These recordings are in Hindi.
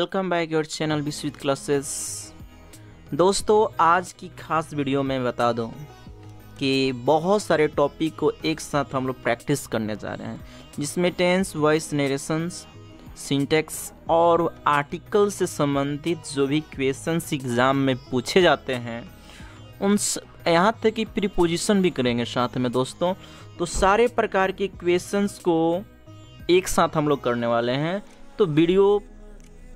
Welcome back your channel Vishwit classes. दोस्तों, आज की खास वीडियो में बता दूँ कि बहुत सारे टॉपिक को एक साथ हम लोग प्रैक्टिस करने जा रहे हैं, जिसमें टेंस वॉइस नरेशंस सिंटेक्स और आर्टिकल से संबंधित जो भी क्वेश्चंस एग्ज़ाम में पूछे जाते हैं, उन यहाँ तक कि प्रीपोजिशन भी करेंगे साथ में दोस्तों। तो सारे प्रकार के क्वेश्चंस को एक साथ हम लोग करने वाले हैं। तो वीडियो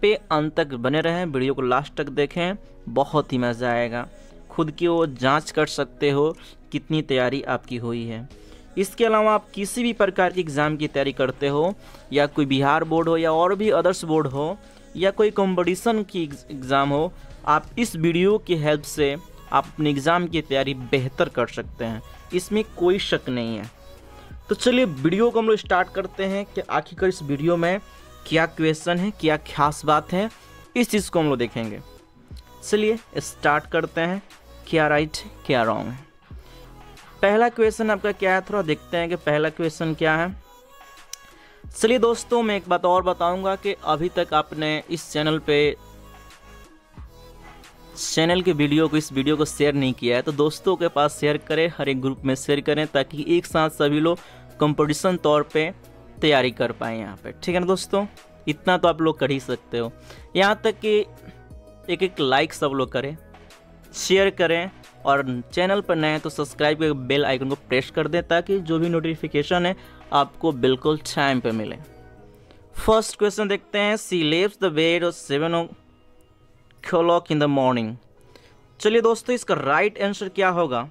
पे अंत तक बने रहें, वीडियो को लास्ट तक देखें, बहुत ही मज़ा आएगा। खुद की वो जाँच कर सकते हो कितनी तैयारी आपकी हुई है। इसके अलावा आप किसी भी प्रकार की एग्ज़ाम की तैयारी करते हो, या कोई बिहार बोर्ड हो, या और भी अदर्स बोर्ड हो, या कोई कंपटीशन की एग्ज़ाम हो, आप इस वीडियो की हेल्प से आप अपने एग्ज़ाम की तैयारी बेहतर कर सकते हैं। इसमें कोई शक नहीं है। तो चलिए वीडियो को हम लोग स्टार्ट करते हैं कि आखिरकार इस वीडियो में क्या क्वेश्चन है, क्या खास बात है, इस चीज़ को हम लोग देखेंगे। चलिए स्टार्ट करते हैं। क्या राइट क्या रॉन्ग है। पहला क्वेश्चन आपका क्या है? थोड़ा देखते हैं कि पहला क्वेश्चन क्या है। चलिए दोस्तों, मैं एक बात और बताऊँगा कि अभी तक आपने इस चैनल पे चैनल के वीडियो को, इस वीडियो को शेयर नहीं किया है तो दोस्तों के पास शेयर करें, हर एक ग्रुप में शेयर करें, ताकि एक साथ सभी लोग कंपटीशन तौर पे तैयारी कर पाए यहाँ पे। ठीक है ना दोस्तों? इतना तो आप लोग कर ही सकते हो। यहाँ तक कि एक एक लाइक सब लोग करें शेयर करें और चैनल पर नए हैं तो सब्सक्राइब कर बेल आइकन को प्रेस कर दें ताकि जो भी नोटिफिकेशन है आपको बिल्कुल टाइम पे मिले। फ़र्स्ट क्वेश्चन देखते हैं। सी लेव्स द बेड और seven o'clock in the morning चलिए दोस्तों, इसका राइट आंसर क्या होगा?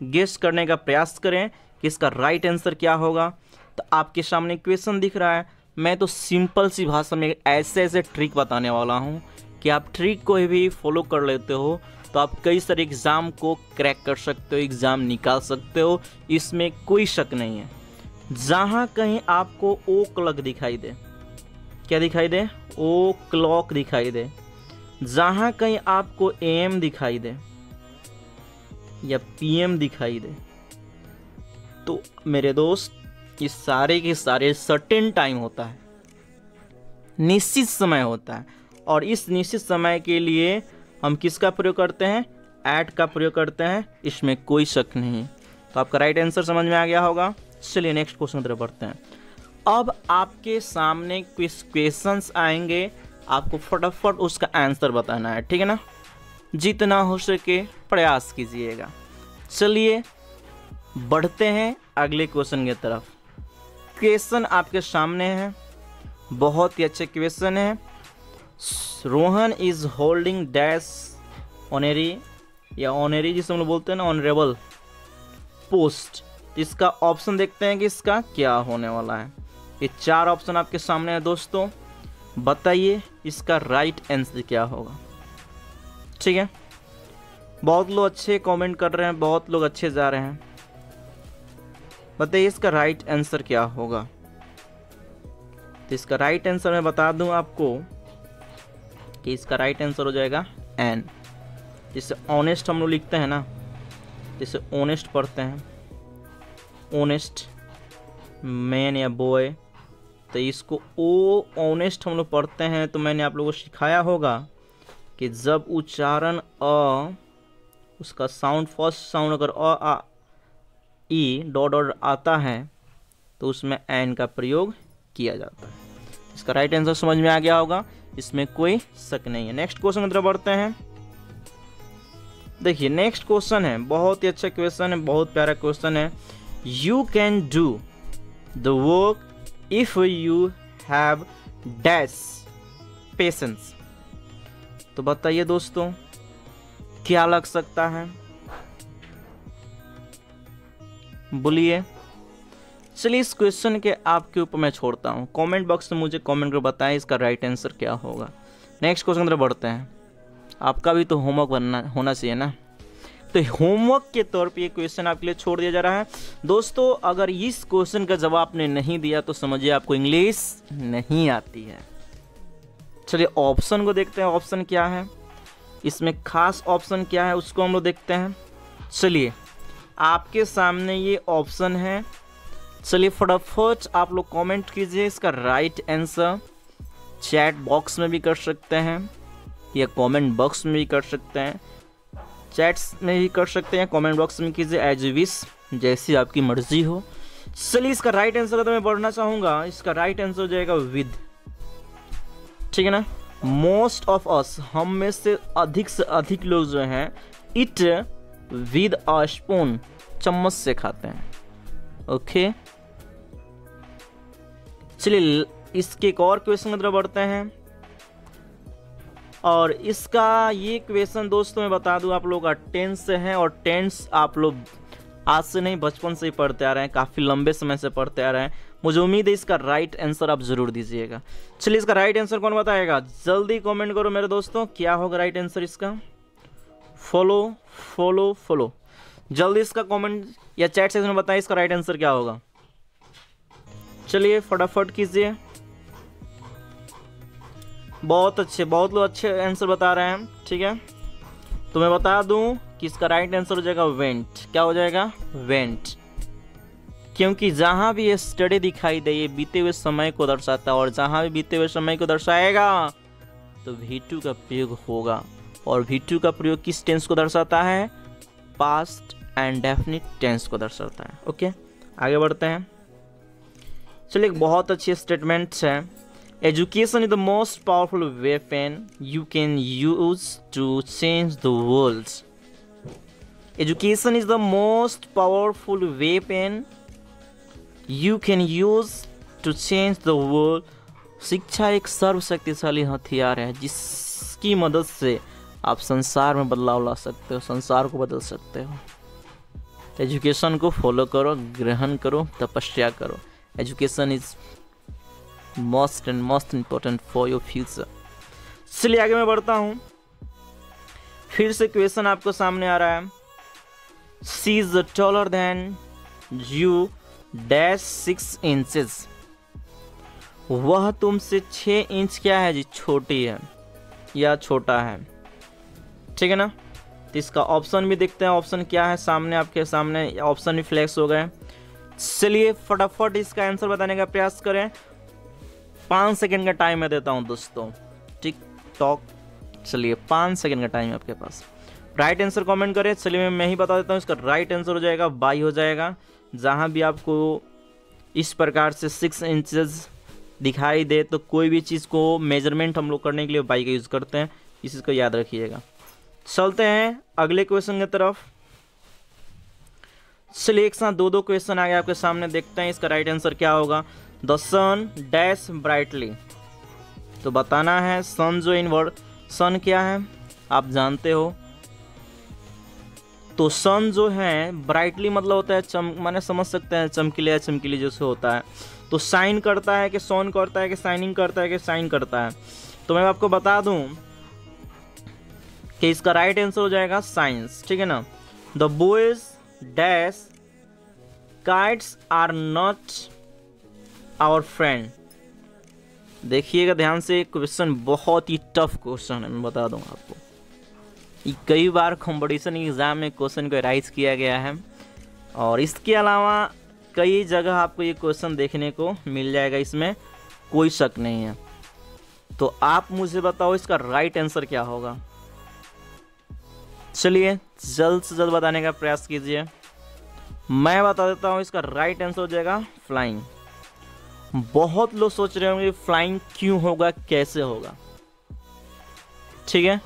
गेस्ट करने का प्रयास करें कि इसका राइट आंसर क्या होगा? तो आपके सामने क्वेश्चन दिख रहा है। मैं तो सिंपल सी भाषा में ऐसे ऐसे ट्रिक बताने वाला हूँ कि आप ट्रिक को भी फॉलो कर लेते हो तो आप कई सारे एग्ज़ाम को क्रैक कर सकते हो एग्ज़ाम निकाल सकते हो, इसमें कोई शक नहीं है। जहाँ कहीं आपको ओ क्लॉक दिखाई दे। क्या दिखाई दे? ओ क्लॉक दिखाई दे। जहाँ कहीं आपको एम दिखाई दे या पीएम दिखाई दे। तो मेरे दोस्त ये सारे के सारे सर्टेन टाइम होता है। निश्चित समय होता है। और इस निश्चित समय के लिए हम किसका प्रयोग करते हैं? ऐड का प्रयोग करते हैं। इसमें कोई शक नहीं। तो आपका राइट आंसर समझ में आ गया होगा। चलिए नेक्स्ट क्वेश्चन तरफ़ बढ़ते हैं। अब आपके सामने कुछ क्वेश्चंस आएँगे। आपको फटाफट उसका आंसर बताना है, ठीक है ना? जितना हो सके प्रयास कीजिएगा। चलिए बढ़ते हैं अगले क्वेश्चन की तरफ़। क्वेश्चन आपके सामने है। बहुत ही अच्छे क्वेश्चन है। Rohan is holding dash honorary या ऑनरी जिसे हम लोग बोलते हैं ना ऑनरेबल पोस्ट इसका ऑप्शन देखते हैं कि इसका क्या होने वाला है। ये चार ऑप्शन आपके सामने है दोस्तों। बताइए इसका राइट आंसर क्या होगा। ठीक है? बहुत लोग अच्छे कमेंट कर रहे हैं, बहुत लोग अच्छे जा रहे हैं। बताइए, इसका राइट आंसर क्या होगा? तो इसका राइट आंसर मैं बता दूँ आपको कि इसका राइट आंसर हो जाएगा एन जिससे ऑनेस्ट हम लोग लिखते हैं ना जिससे ऑनेस्ट पढ़ते हैं। ऑनेस्ट मैन या बॉय तो इसको ओ ऑनेस्ट हम लोग पढ़ते हैं तो मैंने आप लोगों को सिखाया होगा कि जब उच्चारण अ, उसका साउंड फ़र्स्ट साउंड अगर अ ई डॉट डॉट आता है तो उसमें एन का प्रयोग किया जाता है। इसका राइट आंसर समझ में आ गया होगा, इसमें कोई शक नहीं है। नेक्स्ट क्वेश्चन की तरफ़ बढ़ते हैं। देखिए नेक्स्ट क्वेश्चन है, बहुत ही अच्छा क्वेश्चन है, बहुत प्यारा क्वेश्चन है। You can do the work if you have dash patience तो बताइए दोस्तों, क्या लग सकता है? बोलिए। चलिए इस क्वेश्चन के आपके ऊपर मैं छोड़ता हूँ। कमेंट बॉक्स में मुझे कमेंट कर बताएँ इसका राइट आंसर क्या होगा। नेक्स्ट क्वेश्चन तरफ़ बढ़ते हैं। आपका भी तो होमवर्क बनना, होना चाहिए ना। तो होमवर्क के तौर पे ये क्वेश्चन आपके लिए छोड़ दिया जा रहा है। दोस्तों, अगर इस क्वेश्चन का जवाब आपने नहीं दिया तो समझिए आपको इंग्लिश नहीं आती है। चलिए ऑप्शन को देखते हैं। ऑप्शन क्या है? इसमें खास ऑप्शन क्या है, उसको हम लोग देखते हैं। चलिए। आपके सामने ये ऑप्शन है। चलिए फटाफट आप लोग कमेंट कीजिए, इसका राइट आंसर चैट बॉक्स में भी कर सकते हैं, या कमेंट बॉक्स में भी कर सकते हैं। चैट्स में भी कर सकते हैं कमेंट बॉक्स में कीजिए एज विश जैसी आपकी मर्ज़ी हो। चलिए इसका राइट आंसर तो मैं बढ़ना चाहूँगा। इसका राइट आंसर हो जाएगा विद ठीक है ना? मोस्ट ऑफ़ अस हम में से अधिक से अधिक लोग जो हैं इट विद अ स्पून चम्मच से खाते हैं। ओके? चलिए, इसके एक और क्वेश्चन की तरफ़ बढ़ते हैं। और इसका ये क्वेश्चन दोस्तों, मैं बता दूँ, आप लोग का टेंस से है और टेंस आप लोग आज से नहीं, बचपन से ही पढ़ते आ रहे हैं, काफ़ी लंबे समय से पढ़ते आ रहे हैं। मुझे उम्मीद है इसका राइट आंसर आप ज़रूर दीजिएगा। चलिए, इसका राइट आंसर कौन बताएगा? जल्दी कमेंट करो मेरे दोस्तों, क्या होगा राइट आंसर इसका? फॉलो फॉलो फॉलो जल्दी इसका कमेंट या चैट सेक्शन में बताएँ, इसका राइट आंसर क्या होगा। चलिए, फटाफट कीजिए। बहुत अच्छे, बहुत लोग अच्छे आंसर बता रहे हैं, ठीक है? तो मैं बता दूँ कि इसका राइट आंसर हो जाएगा वेंट क्या हो जाएगा? वेंट क्योंकि जहाँ भी ये स्टडी दिखाई दे, ये बीते हुए समय को दर्शाता है, और जहाँ भी बीते हुए समय को दर्शाएगा तो वी का प्रयोग होगा। और वी टू का प्रयोग किस टेंस को दर्शाता है? पास्ट एंड डेफिनिट टेंस को दर्शाता है ओके आगे बढ़ते हैं। चलिए, एक बहुत अच्छी स्टेटमेंट है। Education is the most powerful weapon you can use to change the world education is the most powerful weapon you can use to change the world शिक्षा एक सर्वशक्तिशाली हथियार है, जिसकी मदद से आप संसार में बदलाव ला सकते हो, संसार को बदल सकते हो। एजुकेशन को फॉलो करो, ग्रहण करो, तपस्या करो। Education is most and most important for your future इसलिए आगे मैं बढ़ता हूँ। फिर से क्वेश्चन आपको सामने आ रहा है। She is taller than you dash six inches वह तुमसे छः इंच क्या है जी? छोटी है या छोटा है? ठीक है ना? तो इसका ऑप्शन भी देखते हैं ऑप्शन क्या है सामने आपके सामने ऑप्शन भी फ्लैक्स हो गए। चलिए फटाफट इसका आंसर बताने का प्रयास करें। पाँच सेकेंड का टाइम मैं देता हूँ दोस्तों। टिक टॉक चलिए पाँच सेकेंड का टाइम है आपके पास। राइट आंसर कमेंट करें। चलिए मैं मैं ही बता देता हूँ, इसका राइट आंसर हो जाएगा बाई हो जाएगा। जहाँ भी आपको इस प्रकार से सिक्स इंचज़ दिखाई दे तो कोई भी चीज़ को मेज़रमेंट हम लोग करने के लिए बाई का यूज़ करते हैं। इस चीज़ को याद रखिएगा। चलते हैं अगले क्वेश्चन की तरफ़। चलिए एक साथ दो दो क्वेश्चन आगे आपके सामने देखते हैं, इसका राइट आंसर क्या होगा? द सन डैश ब्राइटली तो बताना है सन जो इन वर्ड सन क्या है? आप जानते हो। तो सन जो है ब्राइटली मतलब होता है चम, मैंने समझ सकते हैं, चमकीले या चमकीले जैसे होता है। तो साइन करता है कि सोन करता है कि साइनिंग करता है कि साइन करता है। तो मैं आपको बता दूँ कि इसका राइट आंसर हो जाएगा साइंस ठीक है ना? The boys dash kites are not our friend देखिएगा ध्यान से क्वेश्चन बहुत ही टफ क्वेश्चन है, मैं बता दूँ आपको। कई बार कंपटीशन एग्ज़ाम में क्वेश्चन को राइज किया गया है। और इसके अलावा कई जगह आपको ये क्वेश्चन देखने को मिल जाएगा, इसमें कोई शक नहीं है। तो आप मुझे बताओ इसका राइट आंसर क्या होगा? चलिए, जल्द से जल्द बताने का प्रयास कीजिए। मैं बता देता हूँ, इसका राइट आंसर हो जाएगा फ्लाइंग बहुत लोग सोच रहे होंगे फ्लाइंग क्यों होगा, कैसे होगा? ठीक है?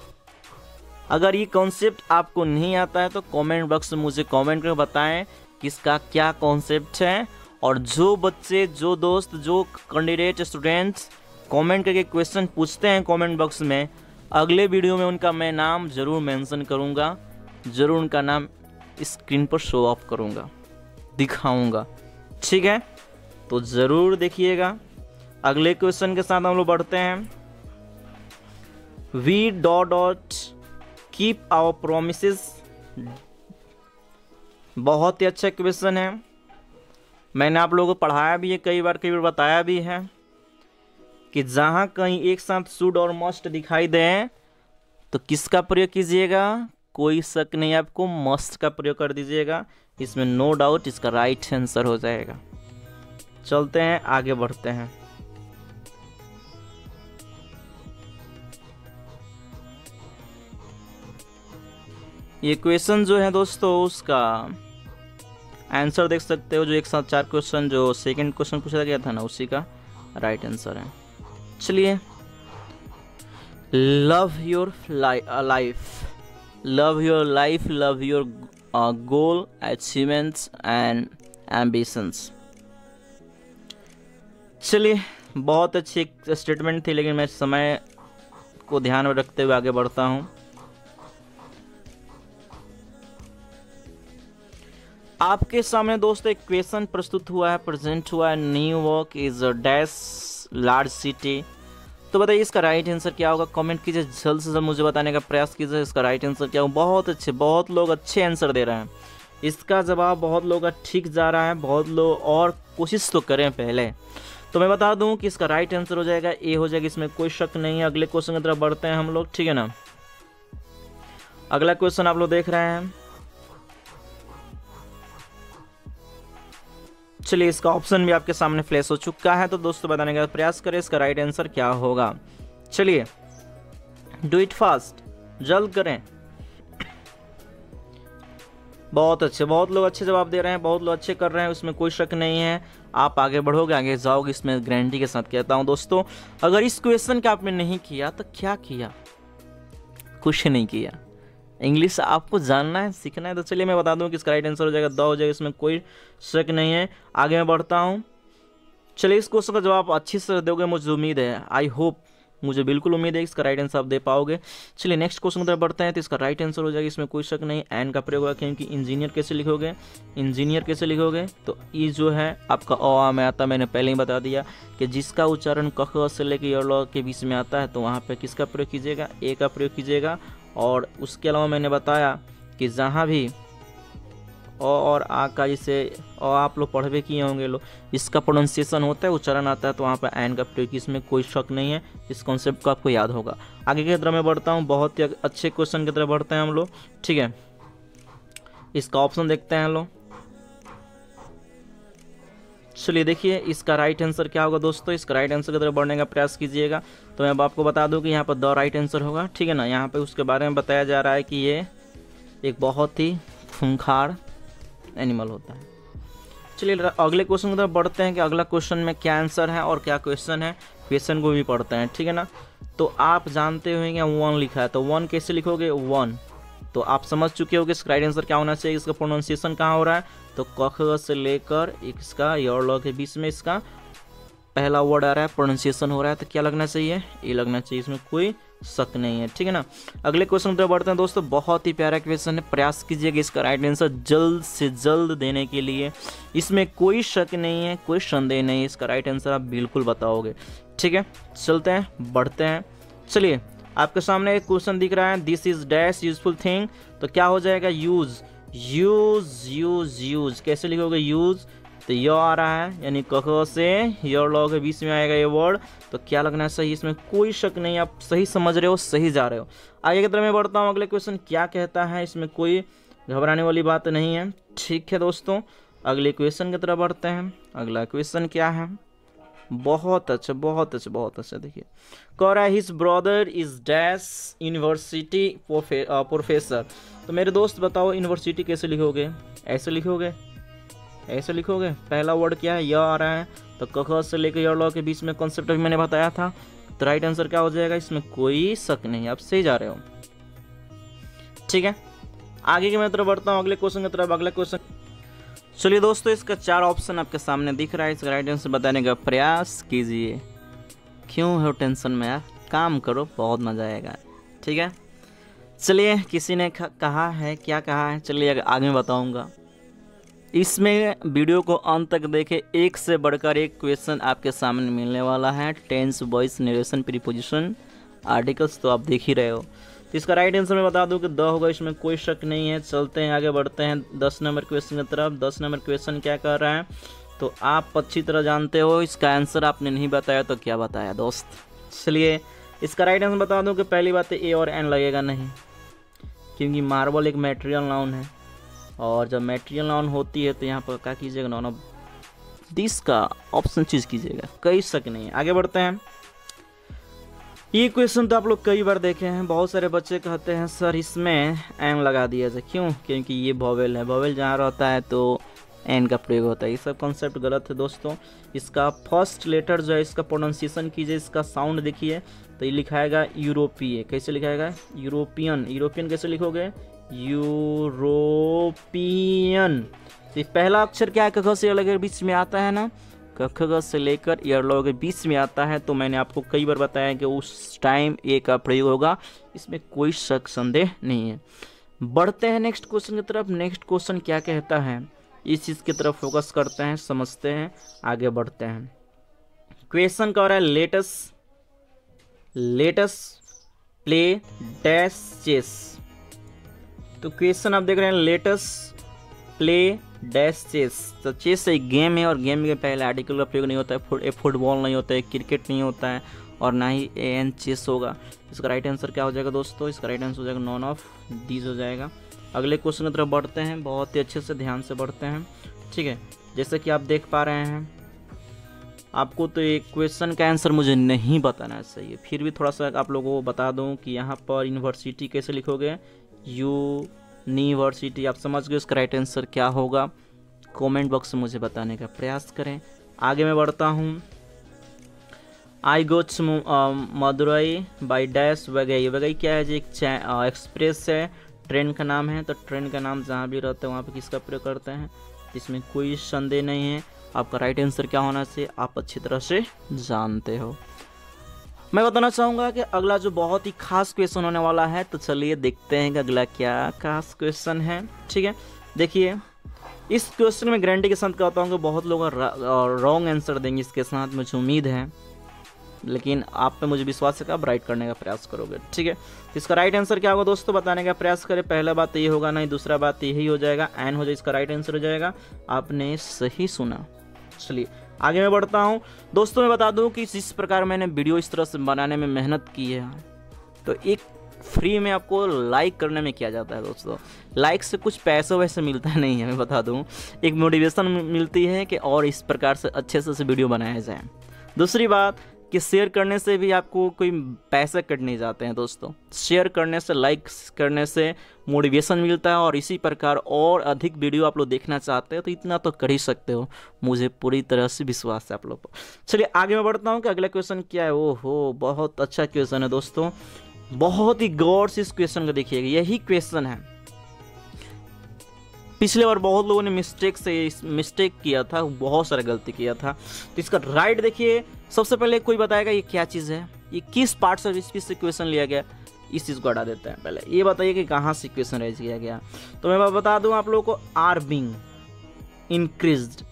अगर ये कॉन्सेप्ट आपको नहीं आता है तो कमेंट बॉक्स में मुझे कमेंट कर बताएँ कि इसका क्या कॉन्सेप्ट है। और जो बच्चे, जो दोस्त, जो कैंडिडेट स्टूडेंट्स कमेंट करके क्वेश्चन पूछते हैं कमेंट बॉक्स में अगले वीडियो में उनका मैं नाम ज़रूर मेंशन करूँगा। ज़रूर उनका नाम स्क्रीन पर शो ऑफ़ करूँगा। दिखाऊँगा। ठीक है? तो ज़रूर देखिएगा। अगले क्वेश्चन के साथ हम लोग बढ़ते हैं। We dot dot keep our promise बहुत ही अच्छा क्वेश्चन है। मैंने आप लोगों को पढ़ाया भी है, कई बार कई बार बताया भी है। कि जहाँ कहीं एक साथ शुड और मस्ट दिखाई दें तो किसका प्रयोग कीजिएगा? कोई शक नहीं, आपको मस्ट का प्रयोग कर दीजिएगा। इसमें नो डाउट इसका राइट आंसर हो जाएगा। चलते हैं, आगे बढ़ते हैं। ये क्वेश्चन जो है दोस्तों, उसका आंसर देख सकते हो, जो एक साथ चार क्वेश्चन जो सेकंड क्वेश्चन पूछा गया था ना, उसी का राइट आंसर है। चलिए। Love your life love your life love your goal achievements and ambitions चलिए, बहुत अच्छी स्टेटमेंट थी, लेकिन मैं समय को ध्यान में रखते हुए आगे बढ़ता हूँ। आपके सामने दोस्तों, एक क्वेश्चन प्रस्तुत हुआ है प्रेजेंट हुआ है New York is a dash large city तो बताइए, इसका राइट आंसर क्या होगा? कमेंट कीजिए, जल्द से जल्द मुझे बताने का प्रयास कीजिए, इसका राइट आंसर क्या होगा? बहुत अच्छे, बहुत लोग अच्छे आंसर दे रहे हैं। इसका जवाब बहुत लोग का ठीक जा रहा है, बहुत लोग और कोशिश तो करें पहले। तो मैं बता दूँ कि इसका राइट आंसर हो जाएगा ए हो जाएगा, इसमें कोई शक नहीं है। अगले क्वेश्चन की तरफ़ बढ़ते हैं हम लोग, ठीक है ना? अगला क्वेश्चन आप लोग देख रहे हैं। चलिए, इसका ऑप्शन भी आपके सामने फ्लैश हो चुका है तो दोस्तों बताने का प्रयास करें, इसका राइट आंसर क्या होगा? चलिए डू इट फास्ट जल्द करें। बहुत अच्छे, बहुत लोग अच्छे जवाब दे रहे हैं, बहुत लोग अच्छे कर रहे हैं, उसमें कोई शक नहीं है। आप आगे बढ़ोगे, आगे जाओगे, इसमें गारंटी के साथ कहता हूँ, दोस्तों, अगर इस क्वेश्चन का आपने नहीं किया तो क्या किया? कुछ नहीं किया। इंग्लिश आपको जानना है, सीखना है तो चलिए मैं बता दूँ कि इसका राइट आंसर हो जाएगा, द हो जाएगा, इसमें कोई शक नहीं है। आगे मैं बढ़ता हूँ। चलिए इस क्वेश्चन का जवाब अच्छी से दोगे, मुझे उम्मीद है। आई होप मुझे बिल्कुल उम्मीद है, इसका राइट आंसर आप दे पाओगे। चलिए नेक्स्ट क्वेश्चन की तरफ़ बढ़ते हैं तो इसका राइट आंसर हो जाएगा, इसमें कोई शक नहीं। एन का प्रयोग होगा क्योंकि इंजीनियर कैसे लिखोगे? इंजीनियर कैसे लिखोगे? तो ये जो है, आपका अ में आता मैंने पहले ही बता दिया कि जिसका उच्चारण कख से लेकर के बीच में आता है तो वहाँ पर किसका प्रयोग कीजिएगा? ए का प्रयोग कीजिएगा। और उसके अलावा मैंने बताया कि जहाँ भी अ और आ का जिसे और आप लोग पढ़वे किए होंगे लोग इसका प्रोनाउंसिएशन होता है उच्चारण आता है तो वहाँ पर एन का प्रयोग, इसमें कोई शक नहीं है, इस कॉन्सेप्ट को आपको याद होगा। आगे की तरह मैं बढ़ता हूँ, बहुत ही अच्छे क्वेश्चन की तरह बढ़ते हैं हम लोग, ठीक है? इसका ऑप्शन देखते हैं हम लोग। चलिए देखिए, इसका राइट आंसर क्या होगा दोस्तों? इसका राइट आंसर की तरफ़ बढ़ने का प्रयास कीजिएगा। तो मैं अब आपको बता दूँ कि यहाँ पर द राइट आंसर होगा, ठीक है ना? यहाँ पे उसके बारे में बताया जा रहा है कि ये एक बहुत ही खूंखार एनिमल होता है। चलिए, अगले क्वेश्चन की तरफ़ बढ़ते हैं कि अगला क्वेश्चन में क्या आंसर है और क्या क्वेश्चन है। क्वेश्चन को भी पढ़ते हैं, ठीक है ना? तो आप जानते हुए वन लिखा है। तो वन कैसे लिखोगे? वन तो आप समझ चुके हो कि इसका राइट आंसर क्या होना चाहिए, इसका प्रोनाउंसिएशन कहाँ हो रहा है। तो कख से लेकर इसका योर लॉ के बीच में इसका। पहला वर्ड आ रहा है प्रोनाउंसिएशन हो रहा है तो क्या लगना चाहिए? ये लगना चाहिए, इसमें कोई शक नहीं है, ठीक है ना? अगले क्वेश्चन पर बढ़ते हैं दोस्तों, बहुत ही प्यारा क्वेश्चन है, प्रयास कीजिएगा इसका राइट आंसर जल्द से जल्द देने के लिए। इसमें कोई शक नहीं है, कोई संदेह नहीं है, इसका राइट आंसर आप बिल्कुल बताओगे, ठीक है? चलते हैं, बढ़ते हैं। चलिए आपके सामने एक क्वेश्चन दिख रहा है। This is dash useful thing तो क्या हो जाएगा? यूज़ यूज़ यूज़ यूज़ कैसे लिखोगे? यूज़ तो यो आ रहा है, यानी कहो से योर लॉ के बीच में आएगा ये वर्ड तो क्या लगना है सही? इसमें कोई शक नहीं, आप सही समझ रहे हो, सही जा रहे हो। आगे की तरफ़ मैं बढ़ता हूँ, अगले क्वेश्चन क्या कहता है? इसमें कोई घबराने वाली बात नहीं है। ठीक है दोस्तों, अगले क्वेश्चन की तरफ़ बढ़ते हैं। अगला क्वेश्चन क्या है? बहुत अच्छा बहुत अच्छा बहुत अच्छा देखिए। कह रहा है his brother is dash university professor तो मेरे दोस्त बताओ यूनिवर्सिटी कैसे लिखोगे? ऐसे लिखोगे? ऐसे लिखोगे? पहला वर्ड क्या है? यह आ रहा है तो कख से लेकर योर लॉ के बीच में कॉन्सेप्ट अभी मैंने बताया था। तो राइट आंसर क्या हो जाएगा? इसमें कोई शक नहीं, आप सही जा रहे हो। ठीक है? आगे की मैं तरफ़ बढ़ता हूँ, अगले क्वेश्चन की तरफ़, अगला क्वेश्चन चलिए दोस्तों, इसका चार ऑप्शन आपके सामने दिख रहा है। इसका राइट आंसर बताने का प्रयास कीजिए। क्यों हो टेंशन में यार? काम करो, बहुत मज़ा आएगा। ठीक है? चलिए, किसी ने कहा है, क्या कहा है? चलिए आगे बताऊँगा। इसमें वीडियो को अंत तक देखे। एक से बढ़कर एक क्वेश्चन आपके सामने मिलने वाला है। Tense voice narration preposition articles तो आप देख ही रहे हो। तो इसका राइट आंसर मैं बता दूँ कि द होगा, इसमें कोई शक नहीं है। चलते हैं, आगे बढ़ते हैं। दस नंबर क्वेश्चन की तरफ़। दस नंबर क्वेश्चन क्या कर रहा है? तो आप अच्छी तरह जानते हो, इसका आंसर आपने नहीं बताया तो क्या बताया, दोस्त? इसलिए इसका राइट आंसर बता दूँ कि पहली बात ए और एन लगेगा नहीं, क्योंकि मार्बल एक मेटेरियल नाउन है। और जब मेटेरियल नाउन होती है तो यहाँ पर क्या कीजिएगा नॉन ऑफ़ दिस का ऑप्शन चीज़ कीजिएगा, कई शक नहीं आगे बढ़ते हैं। ये क्वेश्चन तो आप लोग कई बार देखे हैं, बहुत सारे बच्चे कहते हैं, सर, इसमें एन लगा दिया जाए। क्यों? क्योंकि ये भोवेल है। भोवेल जहाँ रहता है तो एन का प्रयोग होता है। ये सब कॉन्सेप्ट गलत है दोस्तों। इसका फ़र्स्ट लेटर जो है, इसका प्रोनाउंसिएशन कीजिए, इसका साउंड देखिए। तो ये लिखाएगा यूरोपीय कैसे लिखाएगा? यूरोपियन यूरोपियन कैसे लिखोगे? यूरोपियन तो पहला अक्षर क्या है? से अलग बीच में आता है ना? कख से लेकर ईयरलो के बीच में आता है तो मैंने आपको कई बार बताया कि उस टाइम ए का प्रयोग होगा। इसमें कोई शक, संदेह नहीं है। बढ़ते हैं नेक्स्ट क्वेश्चन की तरफ़। नेक्स्ट क्वेश्चन क्या कहता है? इस चीज़ की तरफ़ फोकस करते हैं, समझते हैं, आगे बढ़ते हैं। क्वेश्चन का हो रहा है let's let's play dash chess तो क्वेश्चन आप देख रहे हैं लेटस प्ले डैश चेस। तो चेस एक गेम है और गेम के पहले आर्टिकल का प्रयोग नहीं होता है फुट, फुटबॉल नहीं होता है क्रिकेट नहीं होता है और ना ही ए एन चेस होगा। इसका राइट आंसर क्या हो जाएगा दोस्तों? इसका राइट आंसर हो जाएगा नॉन ऑफ़ दीज हो जाएगा। अगले क्वेश्चन की तरफ़ बढ़ते हैं बहुत ही अच्छे से ध्यान से बढ़ते हैं। ठीक है जैसे कि आप देख पा रहे हैं आपको तो एक क्वेश्चन का आंसर मुझे नहीं बताना चाहिए फिर भी थोड़ा सा आप लोगों को बता दूँ कि यहाँ पर यूनिवर्सिटी कैसे लिखोगे? यूनिवर्सिटी आप समझ गए उसका राइट आंसर क्या होगा? कमेंट बॉक्स में मुझे बताने का प्रयास करें। आगे मैं बढ़ता हूँ। I goats Madurai by dash Vaigai Vaigai क्या है जी? एक एक्सप्रेस है। ट्रेन का नाम है तो ट्रेन का नाम जहाँ भी रहता है, वहाँ पे किसका प्रयोग करते हैं? इसमें कोई संदेह नहीं है। आपका राइट आंसर क्या होना चाहिए? आप अच्छी तरह से जानते हो। मैं बताना चाहूँगा कि अगला जो बहुत ही खास क्वेश्चन होने वाला है तो चलिए देखते हैं कि अगला क्या खास क्वेश्चन है। ठीक है? देखिए, इस क्वेश्चन में गारंटी के साथ कहता हूँ कि बहुत लोग रॉन्ग आंसर देंगे इसके साथ, मुझे उम्मीद है। लेकिन आप पे मुझे विश्वास है कि आप राइट करने का प्रयास करोगे। ठीक है? तो इसका राइट आंसर क्या होगा दोस्तों? बताने का प्रयास करें। पहला बात तो ये होगा, नहीं, दूसरा बात तो यही हो जाएगा। एन हो जाए, इसका राइट आंसर हो जाएगा। आपने सही सुना। चलिए आगे मैं बढ़ता हूँ। दोस्तों, मैं बता दूँ कि जिस प्रकार मैंने वीडियो इस तरह से बनाने में मेहनत की है तो एक फ्री में आपको लाइक करने में किया जाता है दोस्तों। लाइक से कुछ पैसे वैसे मिलता नहीं है, मैं बता दूँ। एक मोटिवेशन मिलती है कि और इस प्रकार से अच्छे से वीडियो बनाया जाए। दूसरी बात कि शेयर करने से भी आपको कोई पैसे कट नहीं जाते हैं दोस्तों। शेयर करने से लाइक करने से मोटिवेशन मिलता है और इसी प्रकार और अधिक वीडियो आप लोग देखना चाहते हो तो इतना तो कर ही सकते हो। मुझे पूरी तरह से विश्वास है आप लोग पर। चलिए, आगे मैं बढ़ता हूँ कि अगला क्वेश्चन क्या है? ओ हो बहुत अच्छा क्वेश्चन है दोस्तों। बहुत ही गौर से इस क्वेश्चन को देखिएगा। यही क्वेश्चन है। पिछले बार बहुत लोगों ने मिस्टेक से मिस्टेक किया था, बहुत सारा गलती किया था। तो इसका राइट देखिए, सबसे पहले कोई बताएगा ये क्या चीज़ है? ये किस पार्ट ऑफ़ स्पीच से लिया गया? इस चीज़ को हटा देते हैं पहले। ये बताइए कि कहाँ से क्वेश्चन रेज किया गया। तो मैं बता दूँ आप लोगों को आर बिंग इंक्रीज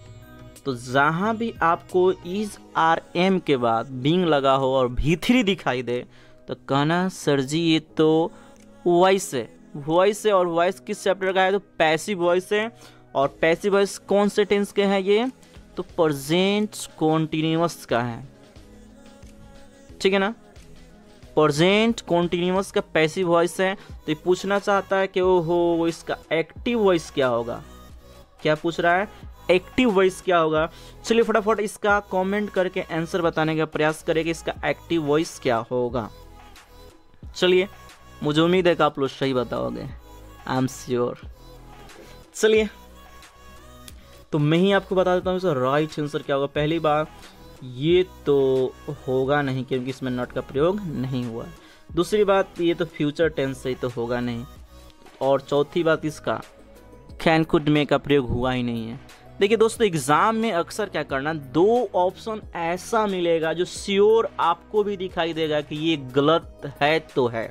तो जहाँ भी आपको इज़ आर एम के बाद बिंग लगा हो और भीतरी दिखाई दे तो कहना, सर जी, ये तो वॉइस है वॉइस है और वॉइस किस चैप्टर का है? तो पैसिव वॉइस है। और पैसिव वॉइस कौन से टेंस के हैं ये? तो प्रजेंट कॉन्टिन्यूस का है। ठीक है ना? प्रजेंट कॉन्टिन्यूस का पैसिव वॉइस है। तो ये पूछना चाहता है कि वो हो इसका एक्टिव वॉइस क्या होगा? क्या पूछ रहा है? एक्टिव वॉइस क्या होगा? चलिए फटाफट इसका कमेंट करके आंसर बताने का प्रयास करें कि इसका एक्टिव वॉइस क्या होगा। चलिए मुझे उम्मीद है कि आप लोग सही बताओगे। आई एम श्योर चलिए। तो मैं ही आपको बता देता हूँ इसका राइट आंसर क्या होगा? पहली बार ये तो होगा नहीं, क्योंकि इसमें नॉट का प्रयोग नहीं हुआ। दूसरी बात, ये तो फ्यूचर टेंस से ही तो होगा नहीं। और चौथी बात इसका कैन कुड में का प्रयोग हुआ ही नहीं है। देखिए दोस्तों एग्ज़ाम में अक्सर क्या करना, दो ऑप्शन ऐसा मिलेगा जो श्योर आपको भी दिखाई देगा कि ये गलत है तो है।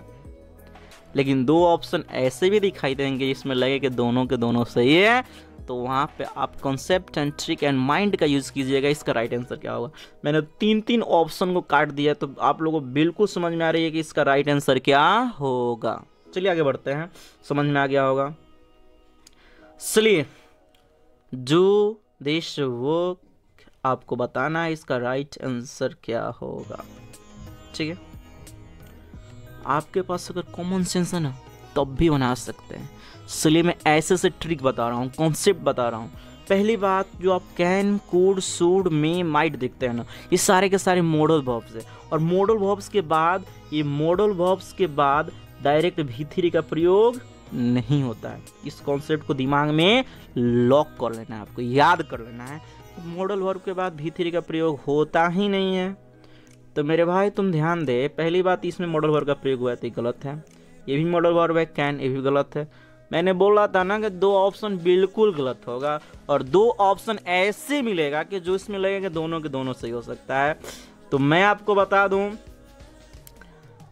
लेकिन दो ऑप्शन ऐसे भी दिखाई देंगे जिसमें लगे कि दोनों के दोनों सही है। तो वहाँ पे आप concept and trick and mind का यूज़ कीजिएगा, इसका राइट आंसर क्या होगा? मैंने तीन तीन ऑप्शन को काट दिया तो आप लोगों को बिल्कुल समझ में आ रही है कि इसका राइट आंसर क्या होगा। चलिए आगे बढ़ते हैं, समझ में आ गया होगा। चलिए, जो देश वो आपको बताना है, इसका राइट आंसर क्या होगा? ठीक है। आपके पास अगर कॉमन सेंस है ना, तब भी बना सकते हैं। इसलिए मैं ऐसे से ट्रिक बता रहा हूँ कॉन्सेप्ट बता रहा हूँ। पहली बात जो आप can could sued may might देखते हैं ना, ये सारे के सारे मॉडल वर्ब्स है। और मॉडल वर्ब्स के बाद, ये मॉडल वर्ब्स के बाद डायरेक्ट भी थ्री का प्रयोग नहीं होता है। इस कॉन्सेप्ट को दिमाग में लॉक कर लेना है आपको, याद कर लेना है। मॉडल वर्ब के बाद भी थ्री का प्रयोग होता ही नहीं है। तो मेरे भाई, तुम ध्यान दे, पहली बात इसमें मॉडल वर्ग का प्रयोग हुआ तो गलत है। ये भी मॉडल वर्ब है कैन ये भी गलत है। मैंने बोला था ना कि दो ऑप्शन बिल्कुल गलत होगा और दो ऑप्शन ऐसे मिलेगा कि जो इसमें लगेगा दोनों के दोनों सही हो सकता है। तो मैं आपको बता दूँ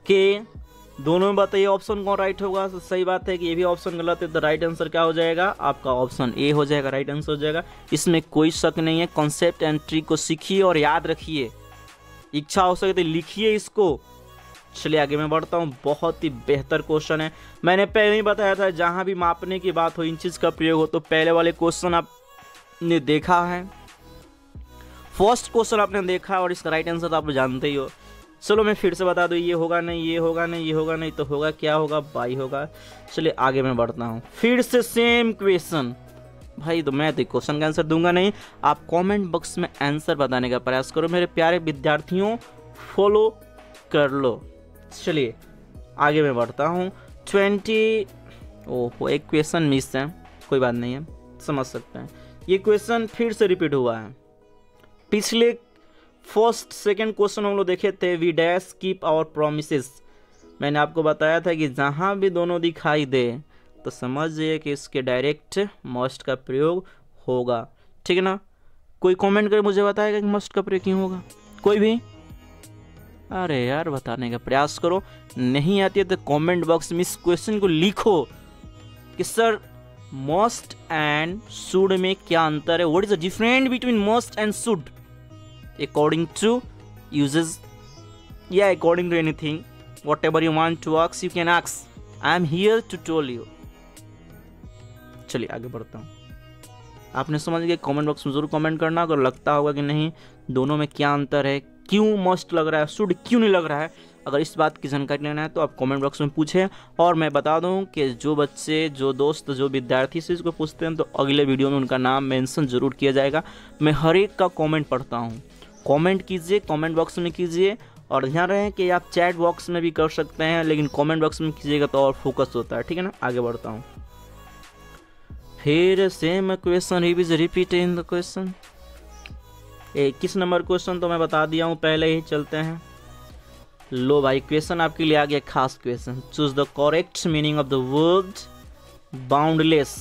कि दोनों में बताइए ऑप्शन कौन राइट होगा। तो सही बात है कि ये भी ऑप्शन गलत है तो राइट आंसर क्या हो जाएगा? आपका ऑप्शन ए हो जाएगा राइट आंसर हो जाएगा। इसमें कोई शक नहीं है कॉन्सेप्ट एंड ट्रिक को सीखिए और याद रखिए। इच्छा हो सके तो लिखिए इसको। चलिए आगे मैं बढ़ता हूँ। बहुत ही बेहतर क्वेश्चन है। मैंने पहले ही बताया था, जहाँ भी मापने की बात हो, इन चीज़ का प्रयोग हो तो पहले वाले क्वेश्चन आपने देखा है। फ़र्स्ट क्वेश्चन आपने देखा और इसका राइट आंसर तो आप जानते ही हो। चलो मैं फिर से बता दूँ, ये होगा नहीं, ये होगा नहीं, ये होगा नहीं तो होगा क्या होगा? बाई होगा। चलिए आगे मैं बढ़ता हूँ। फिर से सेम क्वेश्चन भाई तो मैं तो क्वेश्चन का आंसर दूँगा नहीं। आप कमेंट बॉक्स में आंसर बताने का प्रयास करो। मेरे प्यारे विद्यार्थियों फॉलो कर लो। चलिए, आगे मैं बढ़ता हूँ। ट्वेंटी ओहो, एक क्वेश्चन मिस है। कोई बात नहीं है, समझ सकते हैं। ये क्वेश्चन फिर से रिपीट हुआ है। पिछले फ़र्स्ट सेकेंड क्वेश्चन हम लोग देखे थे we dash keep our promise मैंने आपको बताया था कि जहाँ भी दोनों दिखाई दे तो समझिए कि इसके डायरेक्ट मस्ट का प्रयोग होगा। ठीक है ना? कोई कमेंट कर मुझे बताएगा कि मस्ट का प्रयोग क्यों होगा? कोई भी? अरे यार, बताने का प्रयास करो। नहीं आती है तो कमेंट बॉक्स में इस क्वेश्चन को लिखो कि, सर मस्ट एंड शुड में क्या अंतर है? What is the different between must and should according to uses yeah, according to anything, whatever you want to ask you can ask. I am here to tell you. चलिए आगे बढ़ता हूँ। आपने समझ गया कमेंट बॉक्स में ज़रूर कमेंट करना, अगर लगता होगा कि नहीं, दोनों में क्या अंतर है, क्यों मस्ट लग रहा है शुड क्यों नहीं लग रहा है, अगर इस बात की जानकारी लेना है तो आप कमेंट बॉक्स में पूछें। और मैं बता दूँ कि जो बच्चे, जो दोस्त, जो विद्यार्थी से इसको पूछते हैं तो अगले वीडियो में उनका नाम मेंशन ज़रूर किया जाएगा। मैं हर एक का कमेंट पढ़ता हूँ। कमेंट कीजिए कमेंट बॉक्स में कीजिए, और ध्यान रहे कि आप चैट बॉक्स में भी कर सकते हैं, लेकिन कॉमेंट बॉक्स में कीजिएगा तो और फोकस होता है, ठीक है ना? आगे बढ़ता हूँ। फिर same question he is repeat in the question किस नंबर क्वेश्चन तो मैं बता दिया हूँ, पहले ही चलते हैं। लो भाई क्वेश्चन आपके लिए आ गया खास question choose the correct meaning of the word boundless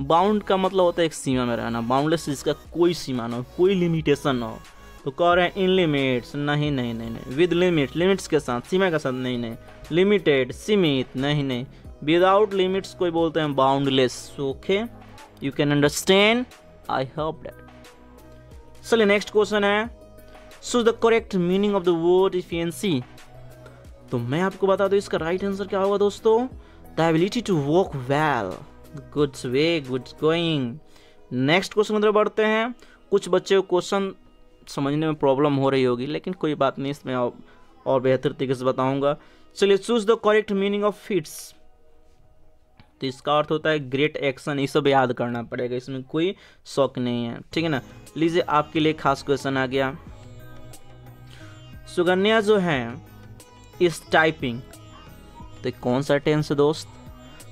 bound का मतलब होता है एक सीमा में रहना। बाउंडलेस जिसका कोई सीमा ना हो, कोई लिमिटेशन ना हो। तो कह रहे हैं इन लिमिट्स नहीं नहीं नहीं नहीं। विद लिमिट लिमिट्स के साथ, सीमा के साथ नहीं नहीं। लिमिटेड सीमित। नहीं नहीं। विदाउट लिमिट्स कोई बोलते हैं boundless okay you can understand I hope that चलिए नेक्स्ट क्वेश्चन है. So the correct meaning of the word efficiency तो मैं आपको बता दूँ, इसका राइट आंसर क्या होगा दोस्तों? The ability to walk well goods way goods going next question मतलब बढ़ते हैं. कुछ बच्चे को क्वेश्चन समझने में प्रॉब्लम हो रही होगी, लेकिन कोई बात नहीं, इसमें और बेहतर तरीके से बताऊँगा. चलिए choose the correct meaning of fits तो इसका अर्थ होता है ग्रेट एक्शन ये सब याद करना पड़ेगा, इसमें कोई शौक नहीं है, ठीक है ना? लीजिए आपके लिए खास क्वेश्चन आ गया। सुगन्या जो है, इस टाइपिंग तो कौन सा टेंस दोस्त?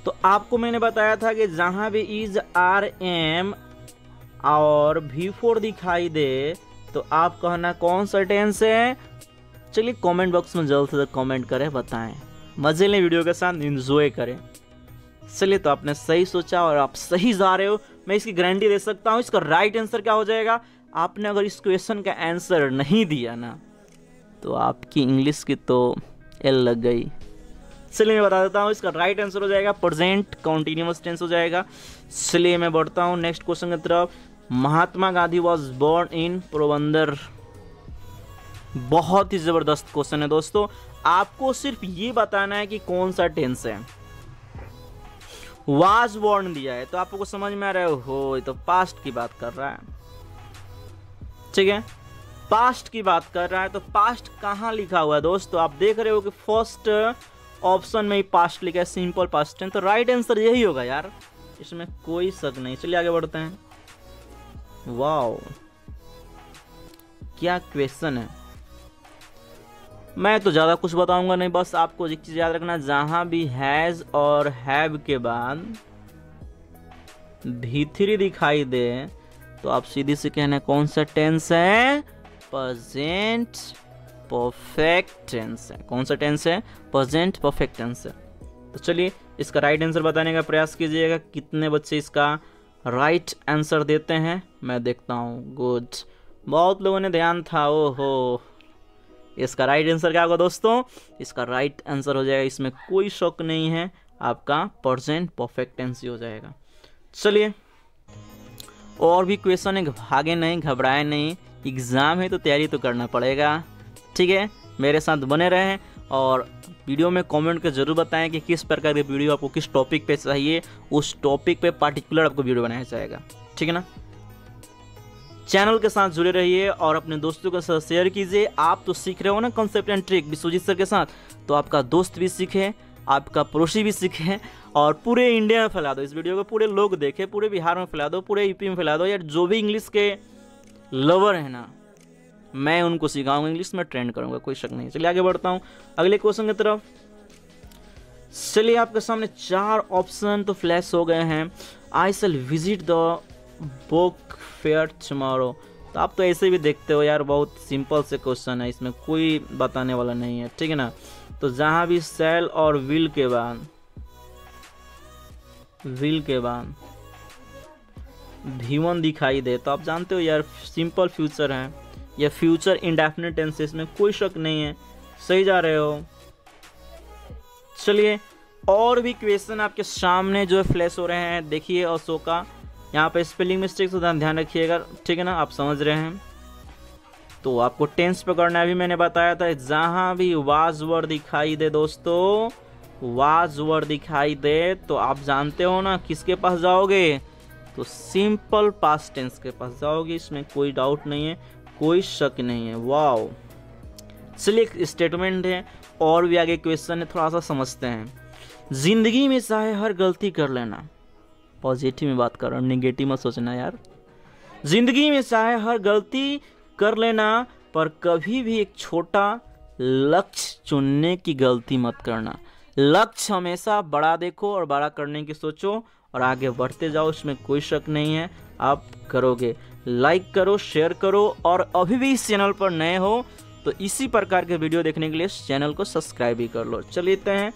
तो आपको मैंने बताया था कि जहाँ भी इज़ आर एम और वी फोर दिखाई दे तो आप कहना कौन सा टेंस है? चलिए कमेंट बॉक्स में जल्द से जल्द कमेंट करें, बताएँ। मज़े लें वीडियो के साथ इंजॉय करें। चलिए तो आपने सही सोचा और आप सही जा रहे हो। मैं इसकी गारंटी दे सकता हूँ, इसका राइट आंसर क्या हो जाएगा? आपने अगर इस क्वेश्चन का आंसर नहीं दिया ना तो आपकी इंग्लिश की तो एल लग गई। चलिए मैं बता देता हूँ, इसका राइट आंसर हो जाएगा प्रेजेंट कॉन्टिन्यूस टेंस हो जाएगा। चलिए मैं बढ़ता हूँ नेक्स्ट क्वेश्चन की तरफ़। Mahatma Gandhi was born in Porbandar. बहुत ही ज़बरदस्त क्वेश्चन है दोस्तों। आपको सिर्फ़ ये बताना है कि कौन सा टेंस है। वाज बोर्न दिया है। तो आपको समझ में आ रहा है हो तो पास्ट की बात कर रहा है। ठीक है? पास्ट की बात कर रहा है तो पास्ट कहाँ लिखा हुआ है दोस्तों? आप देख रहे हो कि फ़र्स्ट ऑप्शन में ही पास्ट लिखा है सिंपल पास्ट टेंस तो राइट आंसर यही होगा यार। इसमें कोई शक नहीं। चलिए आगे बढ़ते हैं। वाओ क्या क्वेश्चन है? मैं तो ज़्यादा कुछ बताऊँगा नहीं, बस आपको एक चीज़ याद रखना, जहाँ भी हैज़ और हैव के बाद भी दिखाई दे तो आप सीधी से कहना कौन सा टेंस है? प्रेजेंट परफेक्ट टेंस है। कौन सा टेंस है? प्रेजेंट परफेक्ट टेंस है। तो चलिए, इसका राइट आंसर बताने का प्रयास कीजिएगा। कितने बच्चे इसका राइट आंसर देते हैं, मैं देखता हूँ। गुड बहुत लोगों ने ध्यान था ओ हो इसका राइट आंसर क्या होगा दोस्तों? इसका राइट आंसर हो जाएगा, इसमें कोई शौक नहीं है, आपका परसेंट परफेक्ट टेंस हो जाएगा। चलिए, और भी क्वेश्चन है, भागे नहीं, घबराए नहीं एग्ज़ाम है तो तैयारी तो करना पड़ेगा, ठीक है? मेरे साथ बने रहें और वीडियो में कमेंट कर ज़रूर बताएँ कि किस प्रकार की वीडियो आपको किस टॉपिक पे चाहिए, उस टॉपिक पे पार्टिकुलर आपको वीडियो बनाया जाएगा, ठीक है ना? चैनल के साथ जुड़े रहिए और अपने दोस्तों के साथ शेयर कीजिए। आप तो सीख रहे हो ना concept and trick Vishwajeet sir के साथ। तो आपका दोस्त भी सीखे, आपका पड़ोसी भी सीखे और पूरे इंडिया में फैला दो। इस वीडियो को पूरे लोग देखें, पूरे बिहार में फैला दो, पूरे यूपी में फैला दो यार जो भी इंग्लिश के लवर है ना, मैं उनको सिखाऊँगा इंग्लिश में ट्रेंड करूँगा, कोई शक नहीं। चलिए आगे बढ़ता हूँ। अगले क्वेश्चन की तरफ़। चलिए आपके सामने चार ऑप्शन तो फ्लैश हो गए हैं। I shall visit the book fair tomorrow तो आप तो ऐसे भी देखते हो यार, बहुत सिंपल से क्वेश्चन है, इसमें कोई बताने वाला नहीं है, ठीक है ना? तो जहाँ भी सेल और विल के बाद विल के बाद भीवन दिखाई दे। तो आप जानते हो यार सिंपल फ्यूचर है, या फ्यूचर इंडेफिनेट टेंसेस में कोई शक नहीं है। सही जा रहे हो। चलिए, और भी क्वेश्चन आपके सामने जो है फ्लैश हो रहे हैं, देखिए अशोका। यहाँ पे स्पेलिंग मिस्टेक तो ध्यान रखिएगा, ठीक है ना? आप समझ रहे हैं। तो आपको टेंस पकड़ना भी मैंने बताया था, जहाँ भी वाज वर्ड दिखाई दे दोस्तों वाज वर्ड दिखाई दे तो आप जानते हो ना किसके पास जाओगे? तो सिंपल पास टेंस के पास जाओगे, इसमें कोई डाउट नहीं है, कोई शक नहीं है। वाओ चलिए स्टेटमेंट है, और भी आगे क्वेश्चन है, थोड़ा सा समझते हैं। ज़िंदगी में चाहे हर गलती कर लेना पॉजिटिव में बात कर रहा हूँ निगेटिव में सोचना यार। ज़िंदगी में चाहे हर गलती कर लेना, पर कभी भी एक छोटा लक्ष्य चुनने की गलती मत करना। लक्ष्य हमेशा बड़ा देखो और बड़ा करने की सोचो और आगे बढ़ते जाओ, इसमें कोई शक नहीं है। आप करोगे। लाइक करो शेयर करो और अभी भी इस चैनल पर नए हो तो इसी प्रकार के वीडियो देखने के लिए इस चैनल को सब्सक्राइब भी कर लो। चलिए हैं।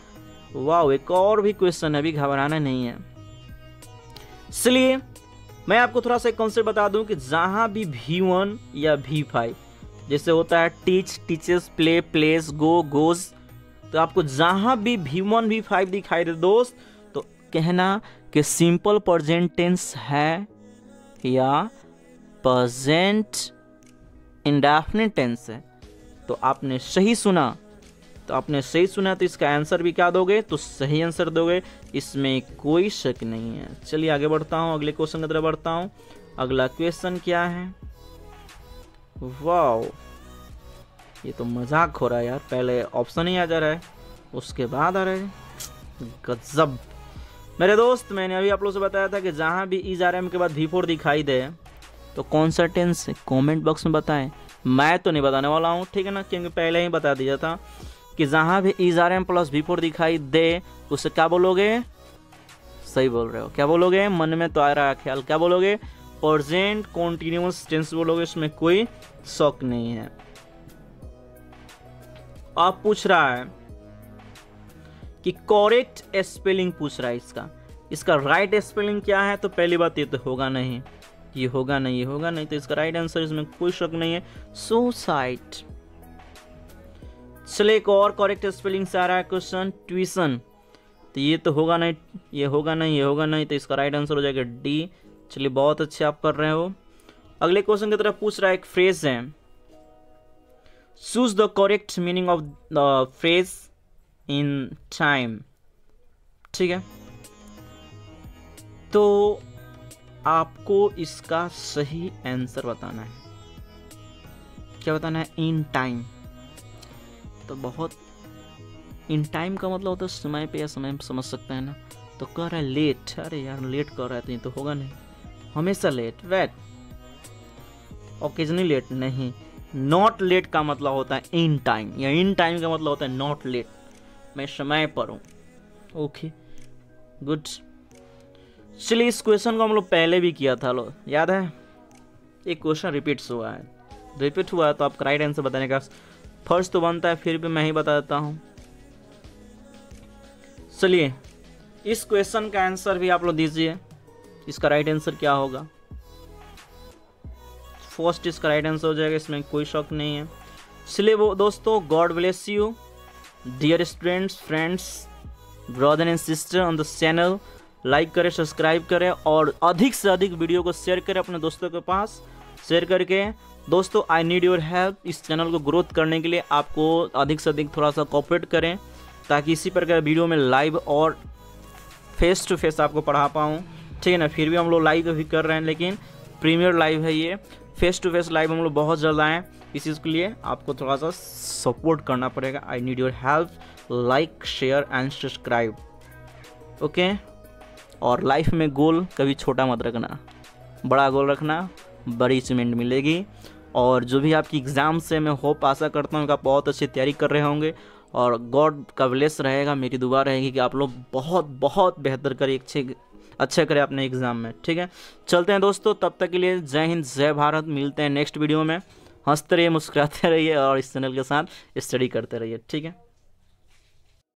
वाह एक और भी क्वेश्चन अभी घबराना नहीं है। इसलिए मैं आपको थोड़ा सा एक कॉन्सेप्ट बता दूँ कि जहाँ भी भी वन या भी फाइव जैसे होता है teach teachers play plays go goes तो आपको जहाँ भी भी वन भी फाइव दिखाई दे दोस्त तो कहना कि सिंपल प्रेजेंट टेंस है या प्रेजेंट इंडेफिनिट टेंस है। तो आपने सही सुना तो आपने सही सुना तो इसका आंसर भी क्या दोगे? तो सही आंसर दोगे। इसमें कोई शक नहीं है। चलिए आगे बढ़ता हूँ, अगले क्वेश्चन की तरफ़ बढ़ता हूँ। अगला क्वेश्चन क्या है? वाओ ये तो मज़ाक हो रहा है यार। पहले ऑप्शन ही आ जा रहा है, उसके बाद आ रहा है। गजब! मेरे दोस्त, मैंने अभी आप लोग से बताया था कि जहाँ भी ई आर एम के बाद वी फोर दिखाई दे तो कौन सा टेंस कमेंट बॉक्स में बताएँ? मैं तो नहीं बताने वाला हूँ, ठीक है ना? क्योंकि पहले ही बता दिया था। कि जहाँ भी is are am plus V four दिखाई दे, उसे क्या बोलोगे? सही बोल रहे हो। क्या बोलोगे? मन में तो आ रहा है ख्याल। क्या बोलोगे? प्रेजेंट कॉन्टिन्यूस टेंस बोलोगे इसमें कोई शौक नहीं है। आप पूछ रहा है कि करेक्ट स्पेलिंग पूछ रहा है इसका। इसका राइट स्पेलिंग क्या है? तो पहली बात ये तो होगा नहीं। ये होगा नहीं, ये होगा नहीं तो इसका राइट आंसर इसमें कोई शक नहीं है। सुसाइड चले एक और करेक्ट स्पेलिंग से आ रहा है क्वेश्चन ट्यूशन तो ये तो होगा नहीं, ये होगा नहीं, ये होगा नहीं तो इसका राइट आंसर हो जाएगा डी चलिए, बहुत अच्छे आप कर रहे हो। अगले क्वेश्चन की तरफ़ पूछ रहा है एक फ्रेज है। Choose the correct meaning of the phrase in time ठीक है? तो आपको इसका सही आंसर बताना है। क्या बताना है? इन टाइम तो बहुत इन टाइम का मतलब होता है समय पे या समय पे समझ सकते हैं ना? तो कह रहा है लेट अरे यार लेट कर रहा है तो ये तो होगा नहीं। हमेशा लेट वैट ओकेजनली लेट नहीं। नॉट लेट का मतलब होता है इन टाइम या इन टाइम का मतलब होता है नॉट लेट मैं समय पर हूँ। ओके गुड चलिए, इस क्वेश्चन को हम लोग पहले भी किया था। लो, याद है? एक क्वेश्चन रिपीट्स हुआ है। रिपीट हुआ है तो आपका राइट आंसर बताने का फ़र्स्ट तो बनता है, फिर भी मैं ही बता देता हूँ। चलिए, इस क्वेश्चन का आंसर भी आप लोग दीजिए। इसका राइट आंसर क्या होगा? फ़र्स्ट इसका राइट आंसर हो जाएगा, इसमें कोई शौक नहीं है। इसलिए वो दोस्तों God bless you dear students friends brother and sister on the channel like करें सब्सक्राइब करें और अधिक से अधिक वीडियो को शेयर करें अपने दोस्तों के पास। शेयर करके। दोस्तों आई नीड योर हेल्प इस चैनल को ग्रोथ करने के लिए आपको अधिक से अधिक थोड़ा सा कॉपरेट करें, ताकि इसी प्रकार वीडियो में लाइव और फेस टू फेस आपको पढ़ा पाऊँ। ठीक है ना? फिर भी हम लोग लाइव भी कर रहे हैं, लेकिन प्रीमियर लाइव है ये। फेस टू फेस लाइव हम लोग बहुत जल्द आएँ इस चीज़ के लिए आपको थोड़ा सा सपोर्ट करना पड़ेगा। I need your help like share and subscribe okay और लाइफ में गोल कभी छोटा मत रखना। बड़ा गोल रखना। बड़ी अचीवमेंट मिलेगी। और जो भी आपकी एग्ज़ाम से मैं होप आशा करता हूँ कि आप बहुत अच्छी तैयारी कर रहे होंगे। और गॉड का ब्लेस रहेगा, मेरी दुआ रहेगी कि आप लोग बहुत बहुत बेहतर करें, अच्छे अच्छे करें अपने एग्ज़ाम में, ठीक है? चलते हैं दोस्तों, तब तक के लिए जय हिंद, जय भारत, मिलते हैं नेक्स्ट वीडियो में। हँसते रहिए, मुस्कुराते रहिए और इस चैनल के साथ स्टडी करते रहिए, ठीक है?